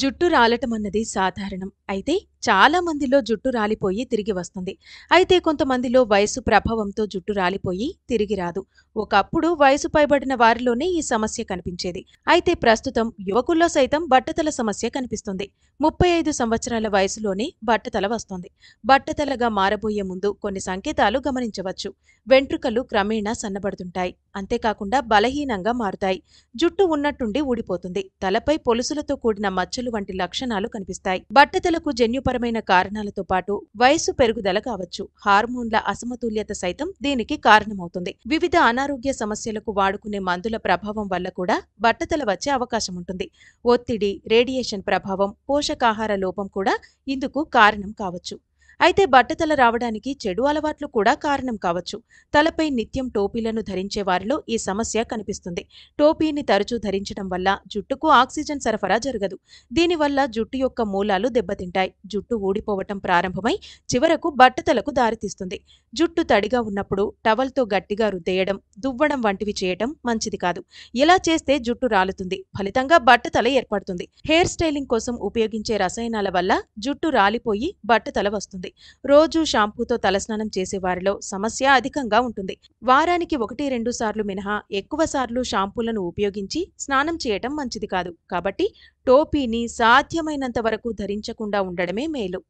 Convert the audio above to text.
జుట్టు రాలటం అన్నది సాధారణం. అయితే చాలా మందిలో జుట్టు రాలిపోయి తిరిగి వస్తుంది. అయితే కొంతమందిలో వయసు ప్రభావంతో జుట్టు రాలిపోయి తిరిగి రాదు. ఒకప్పుడు వయసు పైబడిన వారిలోనే ఈ సమస్య కనిపించేది. అయితే ప్రస్తుతం యువకుల్లో సైతం బట్టతల సమస్య కనిపిస్తుంది. ముప్పై ఐదు సంవత్సరాల వయసులోనే బట్టతల వస్తుంది. బట్టతలగా మారబోయే ముందు కొన్ని సంకేతాలు గమనించవచ్చు. వెంట్రుకలు క్రమేణా సన్నబడుతుంటాయి. అంతేకాకుండా బలహీనంగా మారుతాయి. జుట్టు ఉన్నట్టుండి ఊడిపోతుంది. తలపై పొలుసులతో కూడిన మచ్చలు వంటి లక్షణాలు కనిపిస్తాయి. బట్టతలకు జన్యుపరమైన కారణాలతో పాటు వయసు పెరుగుదల కావచ్చు. హార్మోన్ల అసమతుల్యత సైతం దీనికి కారణమవుతుంది. వివిధ అనారోగ్య సమస్యలకు వాడుకునే మందుల ప్రభావం వల్ల కూడా బట్టతల వచ్చే అవకాశం ఉంటుంది. ఒత్తిడి రేడియేషన్ ప్రభావం పోషకాహార లోపం కూడా ఇందుకు కారణం కావచ్చు. అయితే బట్టతల రావడానికి చెడు అలవాట్లు కూడా కారణం కావచ్చు. తలపై నిత్యం టోపీలను ధరించే వారిలో ఈ సమస్య కనిపిస్తుంది. టోపీని తరచూ ధరించడం వల్ల జుట్టుకు ఆక్సిజన్ సరఫరా జరగదు. దీనివల్ల జుట్టు యొక్క మూలాలు దెబ్బతింటాయి. జుట్టు ఊడిపోవటం ప్రారంభమై చివరకు బట్టతలకు దారితీస్తుంది. జుట్టు తడిగా ఉన్నప్పుడు టవల్తో గట్టిగా రుద్దేయడం దువ్వడం వంటివి చేయటం మంచిది కాదు. ఇలా చేస్తే జుట్టు రాలుతుంది. ఫలితంగా బట్టతల ఏర్పడుతుంది. హెయిర్ స్టైలింగ్ కోసం ఉపయోగించే రసాయనాల వల్ల జుట్టు రాలిపోయి బట్టతల వస్తుంది. రోజు షాంపూతో తలస్నానం చేసే వారిలో సమస్య అధికంగా ఉంటుంది. వారానికి ఒకటి రెండు సార్లు మినహా ఎక్కువ సార్లు షాంపూలను ఉపయోగించి స్నానం చేయటం మంచిది కాదు. కాబట్టి టోపీని సాధ్యమైనంత వరకు ధరించకుండా ఉండడమే మేలు.